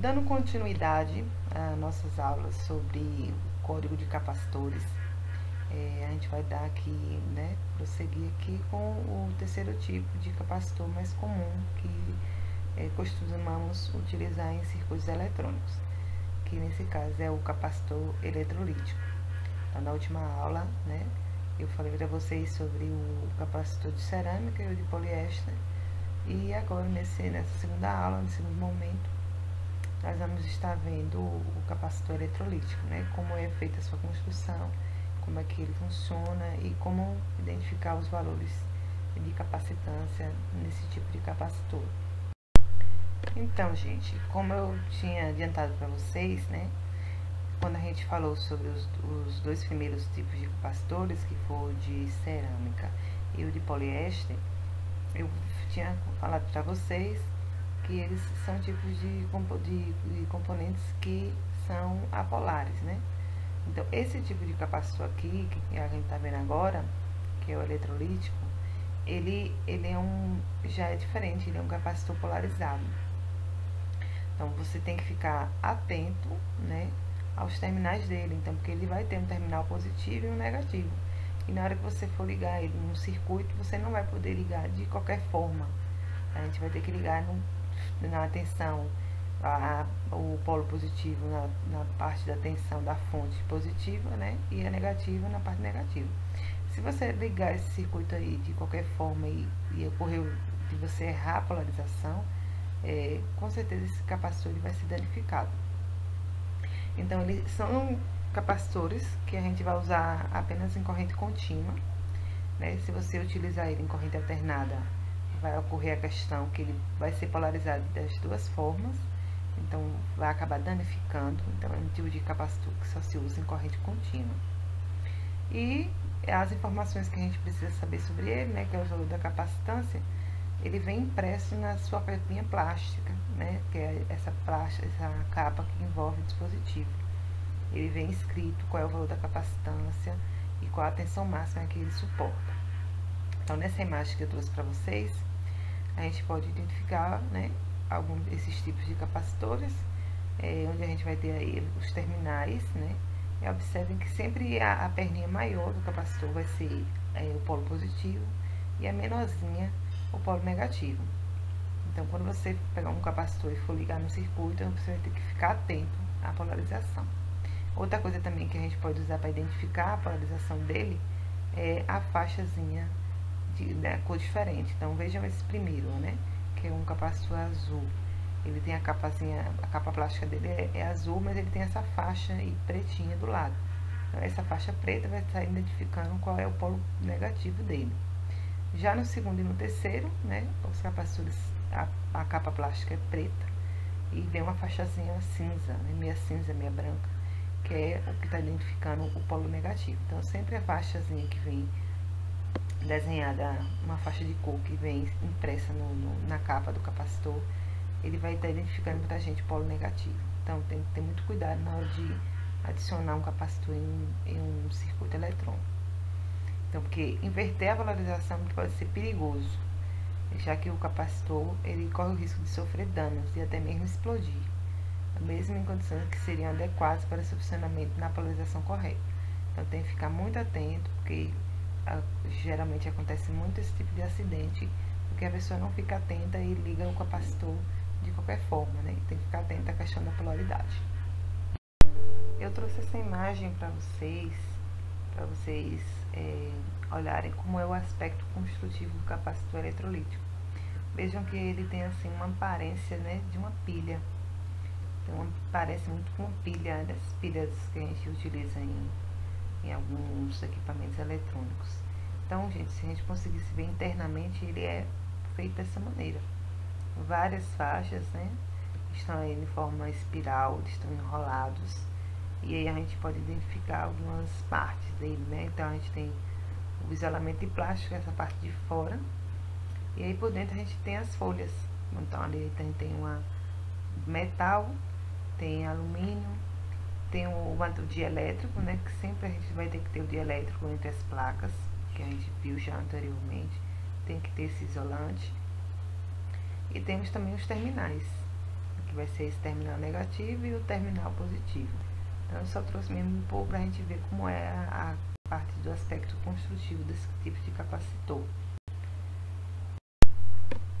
Dando continuidade às nossas aulas sobre o código de capacitores, é, a gente vai dar aqui, né, prosseguir aqui com o terceiro tipo de capacitor mais comum que é, costumamos utilizar em circuitos eletrônicos, que nesse caso é o capacitor eletrolítico. Então, na última aula, né, eu falei para vocês sobre o capacitor de cerâmica e o de poliéster, e agora nesse, nessa segunda aula, nesse segundo momento, nós vamos estar vendo o capacitor eletrolítico, né, como é feita a sua construção, como é que ele funciona e como identificar os valores de capacitância nesse tipo de capacitor. Então, gente, como eu tinha adiantado para vocês, né, quando a gente falou sobre os, os, dois primeiros tipos de capacitores, que foi o de cerâmica e o de poliéster, eu tinha falado para vocês que eles são tipos de, de, de componentes que são apolares, né? Então, esse tipo de capacitor aqui, que a gente está vendo agora, que é o eletrolítico, ele, ele é um, já é diferente, ele é um capacitor polarizado. Então, você tem que ficar atento, né, aos terminais dele, então, porque ele vai ter um terminal positivo e um negativo. E na hora que você for ligar ele num circuito, você não vai poder ligar de qualquer forma. A gente vai ter que ligar no, na tensão a, o polo positivo na, na, parte da tensão da fonte positiva, né? E a negativa na parte negativa. Se você ligar esse circuito aí de qualquer forma e, e ocorreu de você errar a polarização, é, com certeza esse capacitor ele vai ser danificado. Então, eles são capacitores que a gente vai usar apenas em corrente contínua. Né? Se você utilizar ele em corrente alternada, vai ocorrer a questão que ele vai ser polarizado das duas formas então vai acabar danificando. Então é um tipo de capacitor que só se usa em corrente contínua. E as informações que a gente precisa saber sobre ele, né, que é o valor da capacitância, ele vem impresso na sua capinha plástica, né, que é essa plástica, essa capa que envolve o dispositivo. Ele vem escrito qual é o valor da capacitância e qual a tensão máxima que ele suporta. Então, nessa imagem que eu trouxe para vocês, a gente pode identificar, né, algum desses tipos de capacitores, é, onde a gente vai ter aí os terminais, né? E observem que sempre a, a perninha maior do capacitor vai ser é, o polo positivo e a menorzinha o polo negativo. Então, quando você pegar um capacitor e for ligar no circuito, você vai ter que ficar atento à polarização. Outra coisa também que a gente pode usar para identificar a polarização dele é a faixazinha de, né, cor diferente. Então, vejam esse primeiro, né? que é um capacitor azul. Ele tem a capazinha, a capa plástica dele é, é azul, mas ele tem essa faixa e pretinha do lado. Então, essa faixa preta vai estar identificando qual é o polo negativo dele. Já no segundo e no terceiro, né, os capacitores, a, a capa plástica é preta e vem uma faixazinha cinza, né, meia cinza, meia branca, que é o que está identificando o polo negativo. Então, sempre a faixazinha que vem desenhada uma faixa de cor que vem impressa no, no, na capa do capacitor, ele vai estar identificando para a gente polo negativo. Então, tem que ter muito cuidado na hora de adicionar um capacitor em, em um circuito eletrônico. Então, porque inverter a polarização pode ser perigoso, já que o capacitor ele corre o risco de sofrer danos e até mesmo explodir, mesmo em condições que seriam adequadas para o funcionamento na polarização correta. Então, tem que ficar muito atento, porque geralmente acontece muito esse tipo de acidente, porque a pessoa não fica atenta e liga o capacitor de qualquer forma, né? Tem que ficar atenta à questão da polaridade. Eu trouxe essa imagem para vocês, para vocês é, olharem como é o aspecto construtivo do capacitor eletrolítico. Vejam que ele tem assim uma aparência né, de uma pilha. Então, parece muito com pilha, das pilhas que a gente utiliza em em alguns equipamentos eletrônicos. Então, gente, se a gente conseguisse ver internamente, ele é feito dessa maneira. Várias faixas, né? Estão aí em forma espiral, estão enrolados. E aí a gente pode identificar algumas partes dele, né? Então a gente tem o isolamento de plástico, essa parte de fora. E aí por dentro a gente tem as folhas. Então ali tem, tem uma metal, tem alumínio, tem o, o dielétrico, né? Que sempre a gente vai ter que ter o dielétrico entre as placas, que a gente viu já anteriormente. Tem que ter esse isolante. E temos também os terminais, que vai ser esse terminal negativo e o terminal positivo. Então, eu só trouxe mesmo para a gente ver como é a, a parte do aspecto construtivo desse tipo de capacitor.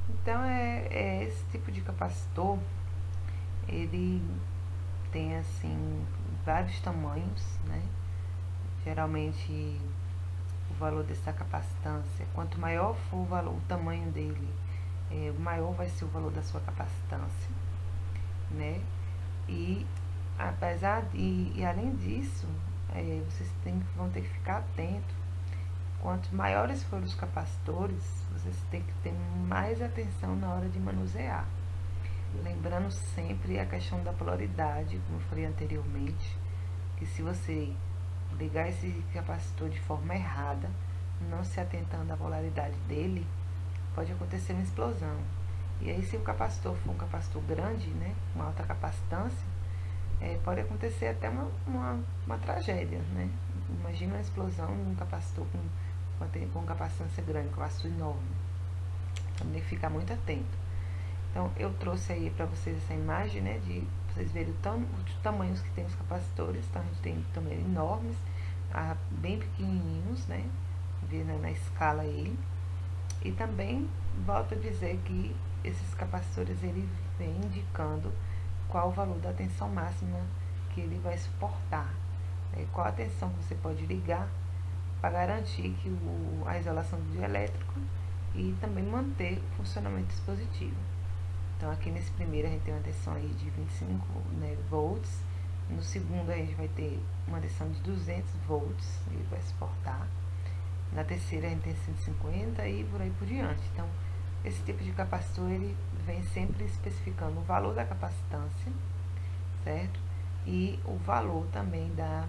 Então, é, é esse tipo de capacitor, ele tem assim vários tamanhos, né? Geralmente o valor dessa capacitância, quanto maior for o, valor, o tamanho dele, é, maior vai ser o valor da sua capacitância, né? E apesar de, e além disso, é, vocês vão ter que ficar atentos. Quanto maiores forem os capacitores, vocês têm que ter mais atenção na hora de manusear. Lembrando sempre a questão da polaridade, como eu falei anteriormente, que se você ligar esse capacitor de forma errada, não se atentando à polaridade dele, pode acontecer uma explosão. E aí se o capacitor for um capacitor grande, né, com alta capacitância, é, pode acontecer até uma, uma, uma, tragédia, né? Imagina uma explosão num capacitor com, com capacitância grande, com capacitor enorme. Então tem que ficar muito atento. Então eu trouxe aí para vocês essa imagem, né, de vocês verem tam, os tamanhos que tem os capacitores. Então a gente tem tamanhos enormes, a, bem pequenininhos, né, ver na, escala aí. E também volto a dizer que esses capacitores ele vem indicando qual o valor da tensão máxima que ele vai suportar, né? qual a tensão que você pode ligar para garantir que o, a isolação do dielétrico e também manter o funcionamento dispositivo. Então aqui nesse primeiro a gente tem uma tensão aí de 25 né, volts, no segundo a gente vai ter uma tensão de 200 volts, ele vai suportar, na terceira a gente tem 150 e por aí por diante. Então esse tipo de capacitor ele vem sempre especificando o valor da capacitância, certo? E o valor também da,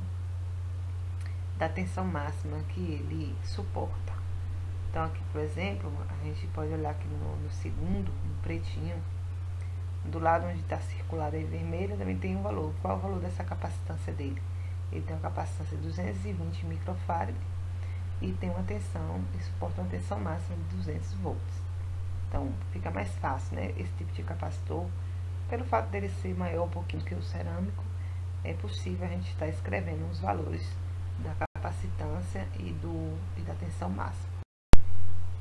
da tensão máxima que ele suporta. Então, aqui, por exemplo, a gente pode olhar aqui no, no segundo, no pretinho, do lado onde está circular em vermelho, também tem um valor. Qual é o valor dessa capacitância dele? Ele tem uma capacitância de 220 microfarad e tem uma tensão, e suporta uma tensão máxima de 200 volts. Então, fica mais fácil, né? Esse tipo de capacitor, pelo fato dele ser maior um pouquinho que o cerâmico, é possível a gente estar escrevendo os valores da capacitância e, do, e da tensão máxima.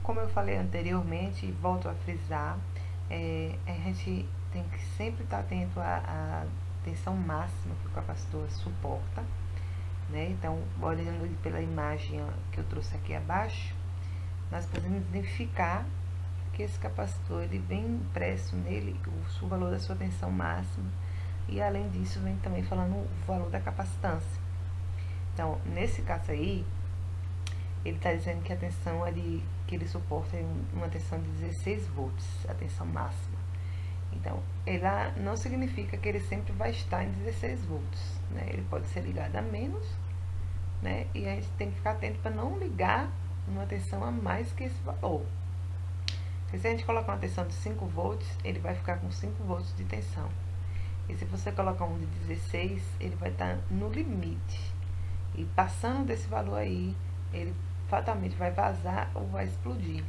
Como eu falei anteriormente, e volto a frisar, é, a gente tem que sempre estar atento à, à tensão máxima que o capacitor suporta. Né? Então, olhando pela imagem que eu trouxe aqui abaixo, nós podemos identificar que esse capacitor ele vem impresso nele o, valor da sua tensão máxima e além disso vem também falando o valor da capacitância. Então, nesse caso aí, ele está dizendo que a tensão ali, que ele suporta é uma tensão de 16 volts, a tensão máxima. Então, ela não significa que ele sempre vai estar em 16 volts, né? Ele pode ser ligado a menos, né? E a gente tem que ficar atento para não ligar uma tensão a mais que esse valor. Porque se a gente colocar uma tensão de 5 volts, ele vai ficar com 5 volts de tensão. E se você colocar um de 16, ele vai estar no limite. E passando desse valor aí, ele fatalmente vai vazar ou vai explodir.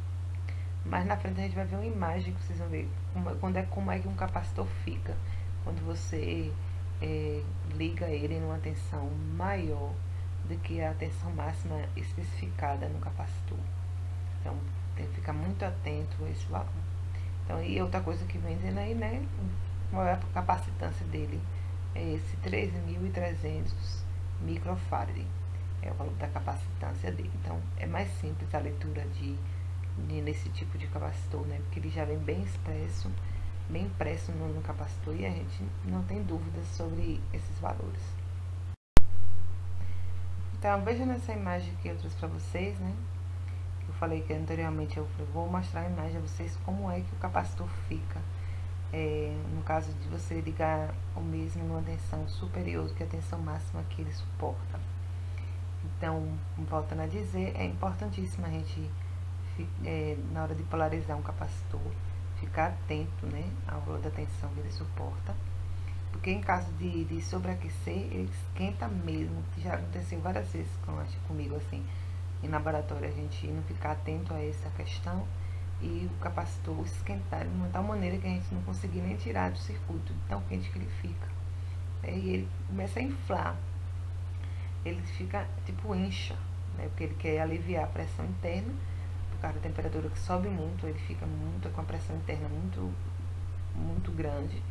Mas na frente a gente vai ver uma imagem que vocês vão ver como, é, quando é, como é que um capacitor fica. Quando você é, liga ele numa tensão maior do que a tensão máxima especificada no capacitor. Então, tem que ficar muito atento a esse valor. Então, e outra coisa que vem dizendo aí, né? Qual é a capacitância dele? É esse 3.300 microfarad. É o valor da capacitância dele. Então, é mais simples a leitura de nesse tipo de capacitor, né? Porque ele já vem bem expresso, bem impresso no, no capacitor e a gente não tem dúvidas sobre esses valores. Então, veja nessa imagem que eu trouxe para vocês, né? eu falei que anteriormente eu vou mostrar a imagem a vocês como é que o capacitor fica é, no caso de você ligar o mesmo numa tensão superior do que a tensão máxima que ele suporta. Então, voltando a dizer, é importantíssimo a gente, é, na hora de polarizar um capacitor, ficar atento né, ao valor da tensão que ele suporta, porque em caso de, de sobreaquecer, ele esquenta mesmo, que já aconteceu várias vezes com, comigo assim, em laboratório a gente não ficar atento a essa questão, e o capacitor esquentar de uma tal maneira que a gente não conseguir nem tirar do circuito, tão quente que ele fica. É, e ele começa a inflar. Ele fica, tipo, incha, né? Porque ele quer aliviar a pressão interna, causa da temperatura que sobe muito, ele fica muito com a pressão interna muito, muito grande.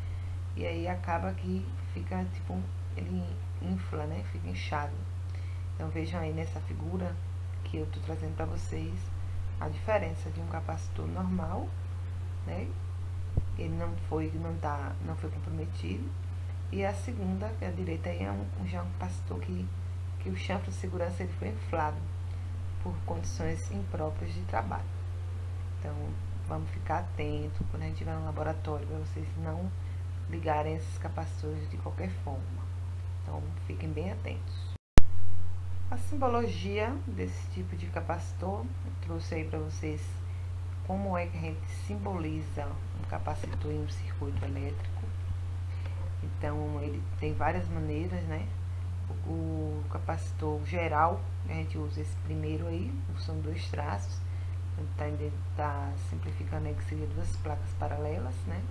E aí acaba que fica, tipo, ele infla, né? Fica inchado. Então vejam aí nessa figura que eu estou trazendo para vocês a diferença de um capacitor normal, né? Ele não foi, não tá, não foi comprometido. E a segunda, que é a direita aí, é um, já um capacitor que, que o chanfre de segurança ele foi inflado por condições impróprias de trabalho. Então, vamos ficar atento quando a gente vai no laboratório, para vocês não ligarem esses capacitores de qualquer forma. Então, fiquem bem atentos. A simbologia desse tipo de capacitor, eu trouxe aí para vocês como é que a gente simboliza um capacitor em um circuito elétrico. Então, ele tem várias maneiras, né? O, capacitor geral, a gente usa esse primeiro aí, são dois traços. Está tá simplificando aí que seria duas placas paralelas, né?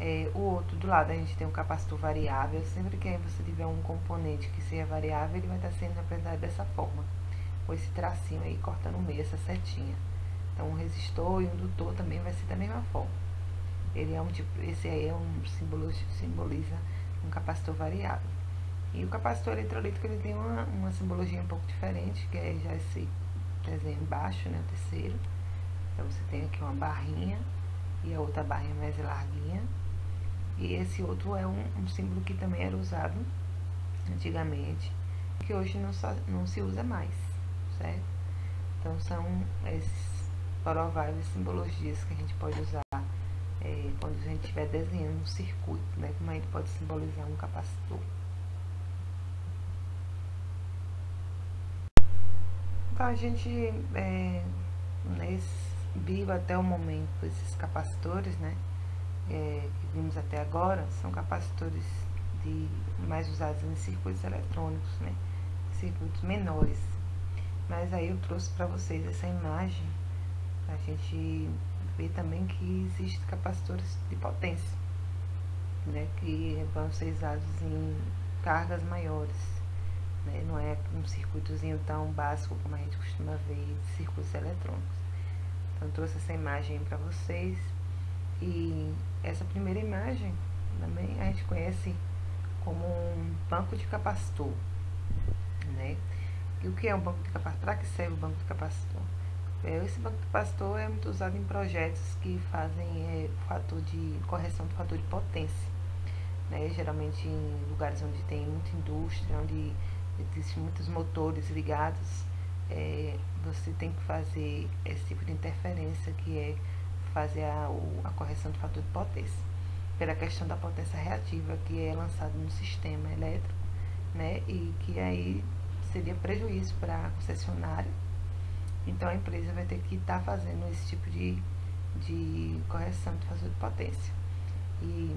É, o outro do lado a gente tem um capacitor variável. Sempre que você tiver um componente que seja variável, ele vai estar sendo representado dessa forma. Com esse tracinho aí cortando o meio, essa setinha. Então um resistor e um indutor também vai ser da mesma forma. Ele é um tipo, esse aí é um símbolo, simboliza um capacitor variável. E o capacitor eletrolítico ele tem uma, uma simbologia um pouco diferente, que é já esse desenho embaixo, né, o terceiro. Então você tem aqui uma barrinha e a outra barrinha mais larguinha e esse outro é um, um símbolo que também era usado antigamente, que hoje não, não se usa mais, certo? Então são esses prováveis simbologias que a gente pode usar é, quando a gente estiver desenhando um circuito, né? Como a gente pode simbolizar um capacitor. A gente é, até o momento esses capacitores, né? é, que vimos até agora são capacitores de, mais usados em circuitos eletrônicos, né? circuitos menores. Mas aí eu trouxe para vocês essa imagem para a gente ver também que existem capacitores de potência, né? que vão ser usados em cargas maiores. Né? Não é um circuitozinho tão básico como a gente costuma ver de circuitos eletrônicos. Então, trouxe essa imagem para vocês e essa primeira imagem também a gente conhece como um banco de capacitor, né? E o que é um banco de capacitor? Para que serve o banco de capacitor? É, esse banco de capacitor é muito usado em projetos que fazem é, fator de correção do fator de potência, né? Geralmente em lugares onde tem muita indústria, onde existem muitos motores ligados, é, você tem que fazer esse tipo de interferência que é fazer a, a correção do fator de potência, pela questão da potência reativa que é lançada no sistema elétrico, né, e que aí seria prejuízo para a concessionária. Então a empresa vai ter que estar tá fazendo esse tipo de, de correção de fator de potência. E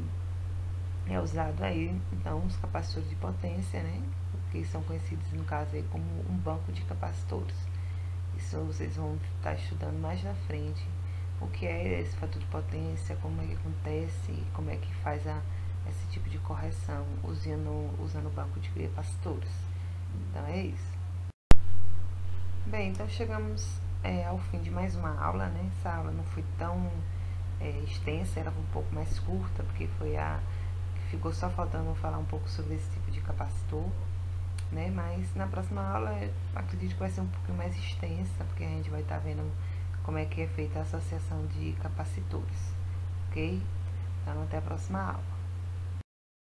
é usado aí, então, os capacitores de potência, né, que são conhecidos no caso aí como um banco de capacitores. Isso vocês vão estar estudando mais na frente o que é esse fator de potência, como é que acontece, como é que faz a, esse tipo de correção usando, usando o banco de capacitores. Então é isso. Bem, então chegamos é, ao fim de mais uma aula, né? Essa aula não foi tão é, extensa, era um pouco mais curta, porque foi a ficou só faltando falar um pouco sobre esse tipo de capacitor, né? Mas na próxima aula acredito que vai ser um pouquinho mais extensa, porque a gente vai estar tá vendo como é que é feita a associação de capacitores, ok? Então, até a próxima aula.